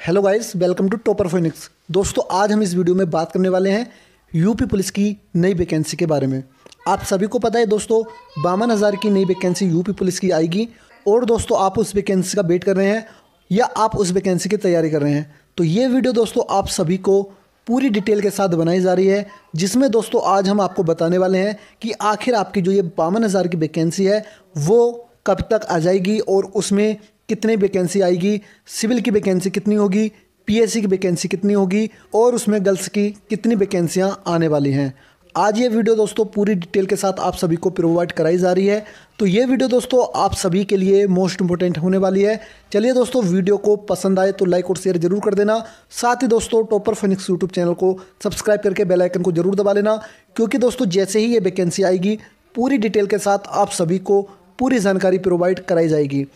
Hello guys welcome to Topper Phoenix दोस्तों, आज हम इस वीडियो में बात करने वाले हैं यूपी पुलिस की नई वैकेंसी के बारे में। आप सभी को पता है दोस्तों, बावन हज़ार की नई वैकेंसी यूपी पुलिस की आएगी। और दोस्तों, आप उस वैकेंसी का वेट कर रहे हैं या आप उस वैकेंसी की तैयारी कर रहे हैं। तो ये वीडियो दोस्तों, आप सभी को पूरी डिटेल के साथ बनाई जा रही है, जिसमें दोस्तों, आज हम आपको बताने वाले हैं कि आखिर आपकी जो ये बावन हज़ार की वैकेंसी है, वो कब तक आ जाएगी और उसमें कितनी वैकेंसी आएगी सिविल की वैकेंसी कितनी होगी पीएससी की वैकेंसी कितनी होगी और उसमें गर्ल्स की कितनी वैकेंसियाँ आने वाली हैं। आज ये वीडियो दोस्तों पूरी डिटेल के साथ आप सभी को प्रोवाइड कराई जा रही है। तो ये वीडियो दोस्तों आप सभी के लिए मोस्ट इंपॉर्टेंट होने वाली है। चलिए दोस्तों वीडियो को पसंद आए तो लाइक और शेयर ज़रूर कर देना। साथ ही दोस्तों टॉपर फिनिक्स यूट्यूब चैनल को सब्सक्राइब करके बेल आइकन को ज़रूर दबा लेना। क्योंकि दोस्तों जैसे ही ये वैकेंसी आएगी, पूरी डिटेल के साथ आप सभी को पूरी जानकारी प्रोवाइड कराई जाएगी।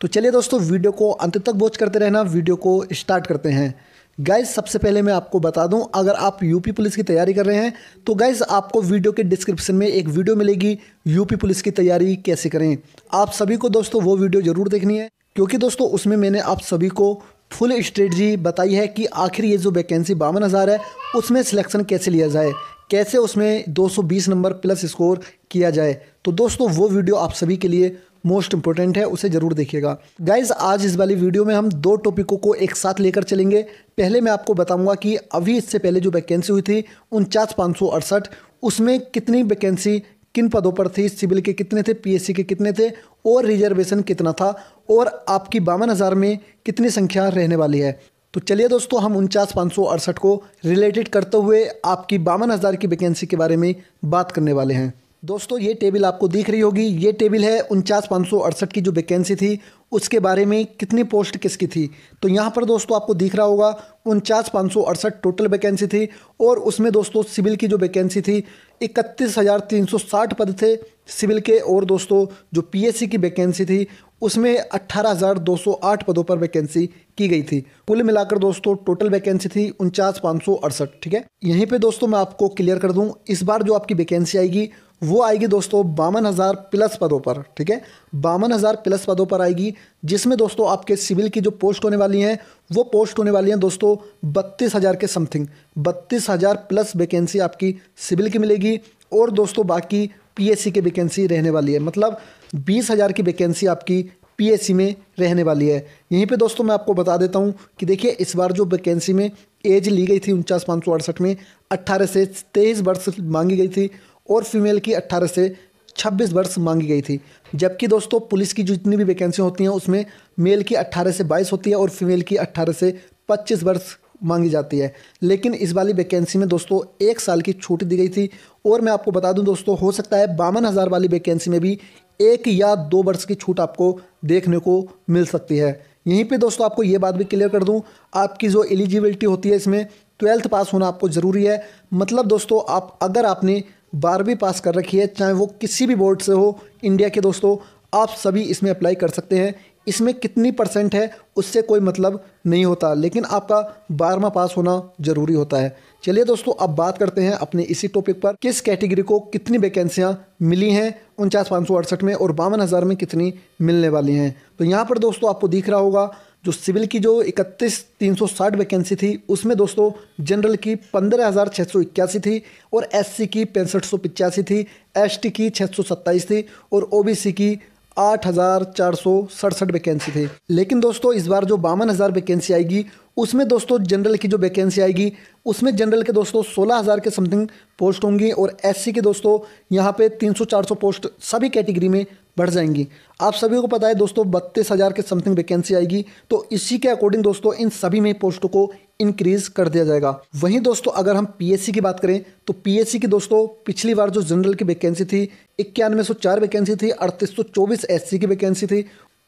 तो चलिए दोस्तों, वीडियो को अंत तक वॉच करते रहना, वीडियो को स्टार्ट करते हैं। गाइज़ सबसे पहले मैं आपको बता दूँ, अगर आप यूपी पुलिस की तैयारी कर रहे हैं तो गाइज़ आपको वीडियो के डिस्क्रिप्शन में एक वीडियो मिलेगी यूपी पुलिस की तैयारी कैसे करें। आप सभी को दोस्तों, वो वीडियो ज़रूर देखनी है, क्योंकि दोस्तों, उसमें मैंने आप सभी को फुल स्ट्रेटजी बताई है कि आखिर ये जो वैकेंसी बावन हज़ार है, उसमें सिलेक्शन कैसे लिया जाए, कैसे उसमें 220 नंबर प्लस स्कोर किया जाए। तो दोस्तों, वो वीडियो आप सभी के लिए मोस्ट इंपॉर्टेंट है, उसे ज़रूर देखिएगा। गाइज़ आज इस वाली वीडियो में हम दो टॉपिकों को एक साथ लेकर चलेंगे। पहले मैं आपको बताऊँगा कि अभी इससे पहले जो वैकेंसी हुई थी, उनचास पाँच सौ अड़सठ, उसमें कितनी वैकेंसी किन पदों पर थी, सिविल के कितने थे पीएससी के कितने थे, और रिजर्वेशन कितना था, और आपकी बावन हज़ार में कितनी संख्या रहने वाली है। तो चलिए दोस्तों, हम उनचास पाँच सौ अड़सठ को रिलेटेड करते हुए आपकी बावन हज़ार की वैकेंसी के बारे में बात करने वाले हैं। दोस्तों, ये टेबल आपको दिख रही होगी। ये टेबल है उनचास पाँच सौ अड़सठ की जो वैकेंसी थी। उसके बारे में कितनी पोस्ट किसकी थी? तो यहाँ पर दोस्तों आपको दिख रहा होगा, उनचास पाँच सौ अड़सठ टोटल वैकेंसी थी और उसमें दोस्तों सिविल की जो वैकेंसी थी, इकतीस हज़ार तीन सौ साठ पद थे सिविल के और दोस्तों जो पीएससी की वैकेंसी थी, उसमें अट्ठारह हज़ार दो सौ आठ पदों पर वैकेंसी की गई थी। कुल मिलाकर दोस्तों टोटल वैकेंसी थी उनचास पाँच सौ अड़सठ, ठीक है? यहीं पे दोस्तों मैं आपको क्लियर कर दूँ। इस बार जो आपकी वैकेंसी आएगी वो आएगी दोस्तों बावन हज़ार प्लस पदों पर, ठीक है? बावन हज़ार प्लस पदों पर आएगी, जिसमें दोस्तों आपके सिविल की जो पोस्ट होने वाली हैं, वो पोस्ट होने वाली हैं दोस्तों बत्तीस हज़ार के समथिंग बत्तीस हज़ार प्लस वैकेंसी आपकी सिविल की मिलेगी और दोस्तों बाकी पीएससी की वैकेंसी रहने वाली है। मतलब बीस हज़ार की वैकेंसी आपकी पीएससी में रहने वाली है। यहीं पे दोस्तों मैं आपको बता देता हूँ कि देखिए, इस बार जो वैकेंसी में एज ली गई थी उनचास पाँच सौ अड़सठ में, अट्ठारह से तेईस वर्ष मांगी गई थी और फीमेल की 18 से 26 वर्ष मांगी गई थी। जबकि दोस्तों, पुलिस की जितनी भी वैकेंसी होती हैं, उसमें मेल की 18 से 22 होती है और फीमेल की 18 से 25 वर्ष मांगी जाती है। लेकिन इस वाली वैकेंसी में दोस्तों, एक साल की छूट दी गई थी। और मैं आपको बता दूँ दोस्तों, हो सकता है बावन हज़ार वाली वैकेंसी में भी एक या दो वर्ष की छूट आपको देखने को मिल सकती है। यहीं पे दोस्तों, आपको ये बात भी क्लियर कर दूँ, आपकी जो एलिजिबिलिटी होती है, इसमें ट्वेल्थ पास होना आपको ज़रूरी है। मतलब दोस्तों, आप, अगर आपने बारहवीं पास कर रखी है, चाहे वो किसी भी बोर्ड से हो, इंडिया के दोस्तों, आप सभी इसमें अप्लाई कर सकते हैं। इसमें कितनी परसेंट है, उससे कोई मतलब नहीं होता, लेकिन आपका बारहवा पास होना ज़रूरी होता है। चलिए दोस्तों, अब बात करते हैं अपने इसी टॉपिक पर। किस कैटेगरी को कितनी वैकेंसियाँ मिली हैं, उनचास पाँच सौ अड़सठ में और बावन हज़ार में कितनी मिलने वाली हैं? तो यहाँ पर दोस्तों आपको दिख रहा होगा जो सिविल की जो इकतीस तीन सौ साठ वैकेंसी थी, उसमें दोस्तों जनरल की पंद्रह हज़ार छः सौ इक्यासी थी और एससी की पैंसठ सौ पिचासी थी, एसटी की छः सौ सत्ताईस थी और ओबीसी की आठ हज़ार चार सौ सड़सठ वैकेंसी थी। लेकिन दोस्तों इस बार जो बावन हज़ार वैकेंसी आएगी, उसमें दोस्तों जनरल की जो वैकेंसी आएगी, उसमें जनरल के दोस्तों सोलह हज़ार के समथिंग पोस्ट होंगी और एससी के दोस्तों यहाँ पे तीन सौ चार सौ पोस्ट सभी कैटेगरी में बढ़ जाएँगी। आप सभी को पता है दोस्तों, बत्तीस हज़ार के समथिंग वैकेंसी आएगी तो इसी के अकॉर्डिंग दोस्तों, इन सभी में पोस्टों को इंक्रीज कर दिया जाएगा। वहीं दोस्तों, अगर हम पीएससी की बात करें तो पीएससी की दोस्तों, पिछली बार जो जनरल की वैकेंसी थी, इक्यानवे सौ चार वैकेंसी थी, अड़तीस सौ चौबीस एस की वैकेंसी थी,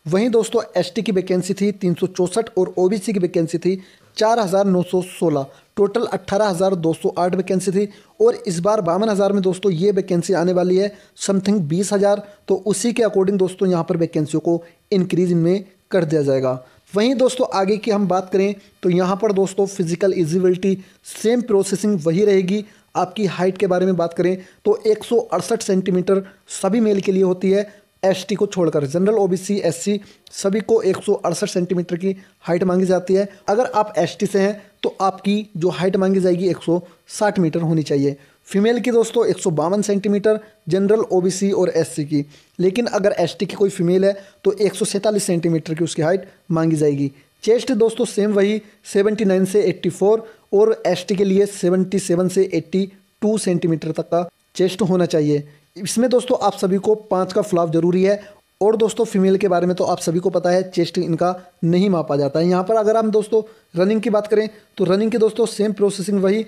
वहीं दोस्तों एसटी की वैकेंसी थी, तीन सौ चौंसठ और ओबीसी की वैकेंसी थी चार हज़ार नौ सौ सोलह, टोटल अट्ठारह हज़ार दो सौ आठ वैकेंसी थी और इस बार बावन हज़ार में दोस्तों ये वैकेंसी आने वाली है समथिंग बीस हज़ार तो उसी के अकॉर्डिंग दोस्तों यहाँ पर वैकेंसियों को इंक्रीज इनमें कर दिया जाएगा। वहीं दोस्तों आगे की हम बात करें तो यहाँ पर दोस्तों फ़िज़िकल इजिबिलिटी सेम प्रोसेसिंग वही रहेगी। आपकी हाइट के बारे में बात करें तो एक सौ अड़सठ सेंटीमीटर सभी मेल के लिए होती है एसटी को छोड़कर जनरल ओबीसी एससी सभी को एक सौ अड़सठ सेंटीमीटर की हाइट मांगी जाती है। अगर आप एसटी से हैं तो आपकी जो हाइट मांगी जाएगी 160 मीटर होनी चाहिए। फीमेल की दोस्तों, एक सौ बावन सेंटीमीटर जनरल ओबीसी और एससी की। लेकिन अगर एसटी की कोई फीमेल है तो एक सौ सैंतालीस सेंटीमीटर की उसकी हाइट मांगी जाएगी। चेस्ट दोस्तों सेम वही 79 से 84 और एसटी के लिए 77 से 82 सेंटीमीटर तक का चेस्ट होना चाहिए। इसमें दोस्तों आप सभी को पाँच का फ्लॉप ज़रूरी है और दोस्तों फीमेल के बारे में तो आप सभी को पता है, चेस्ट इनका नहीं मापा जाता है। यहाँ पर अगर हम दोस्तों रनिंग की बात करें तो रनिंग की दोस्तों सेम प्रोसेसिंग वही,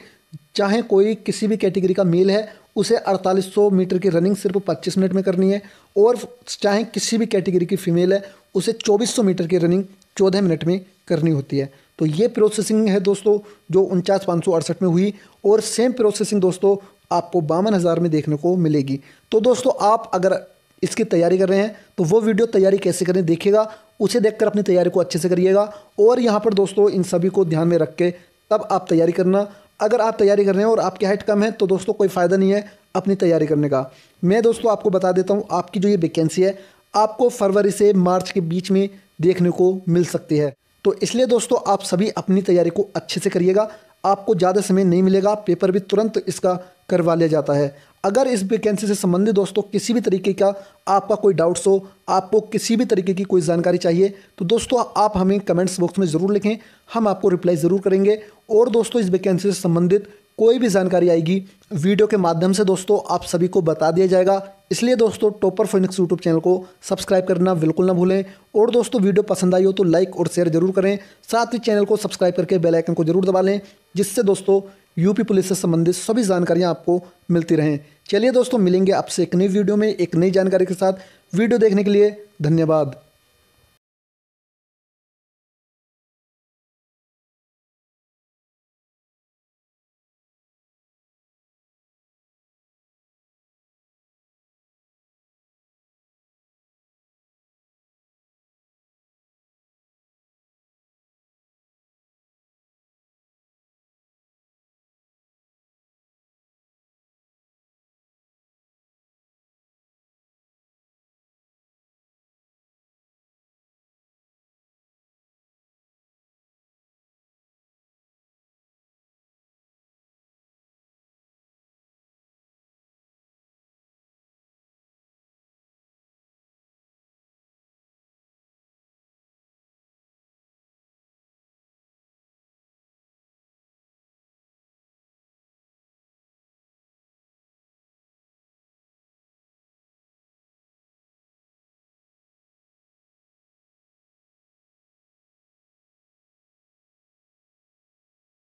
चाहे कोई किसी भी कैटेगरी का मेल है, उसे 4800 मीटर की रनिंग सिर्फ़ 25 मिनट में करनी है। और चाहे किसी भी कैटेगरी की फीमेल है, उसे 2400 मीटर की रनिंग 14 मिनट में करनी होती है। तो ये प्रोसेसिंग है दोस्तों, जो उनचास पाँच में हुई। और सेम प्रोसेसिंग दोस्तों आपको बावन हज़ार में देखने को मिलेगी। तो दोस्तों, आप अगर इसकी तैयारी कर रहे हैं तो वो वीडियो तैयारी कैसे करें देखिएगा, उसे देखकर अपनी तैयारी को अच्छे से करिएगा। और यहाँ पर दोस्तों, इन सभी को ध्यान में रख के तब आप तैयारी करना। अगर आप तैयारी कर रहे हैं और आपकी हाइट कम है तो दोस्तों, कोई फ़ायदा नहीं है अपनी तैयारी करने का। मैं दोस्तों, आपको बता देता हूँ, आपकी जो ये वैकेंसी है, आपको फरवरी से मार्च के बीच में देखने को मिल सकती है। तो इसलिए दोस्तों, आप सभी अपनी तैयारी को अच्छे से करिएगा। आपको ज़्यादा समय नहीं मिलेगा, पेपर भी तुरंत इसका करवा लिया जाता है। अगर इस वैकेंसी से संबंधित दोस्तों किसी भी तरीके का आपका कोई डाउट्स हो, आपको किसी भी तरीके की कोई जानकारी चाहिए तो दोस्तों आप हमें कमेंट्स बॉक्स में ज़रूर लिखें, हम आपको रिप्लाई ज़रूर करेंगे। और दोस्तों इस वैकेंसी से संबंधित कोई भी जानकारी आएगी वीडियो के माध्यम से दोस्तों आप सभी को बता दिया जाएगा। इसलिए दोस्तों टॉपर फोनिक्स यूट्यूब चैनल को सब्सक्राइब करना बिल्कुल ना भूलें। और दोस्तों वीडियो पसंद आई हो तो लाइक और शेयर ज़रूर करें। साथ ही चैनल को सब्सक्राइब करके बेल आइकन को ज़रूर दबा लें। जिससे दोस्तों यूपी पुलिस से संबंधित सभी जानकारियाँ आपको मिलती रहें। चलिए दोस्तों, मिलेंगे आपसे एक नई वीडियो में एक नई जानकारी के साथ। वीडियो देखने के लिए धन्यवाद।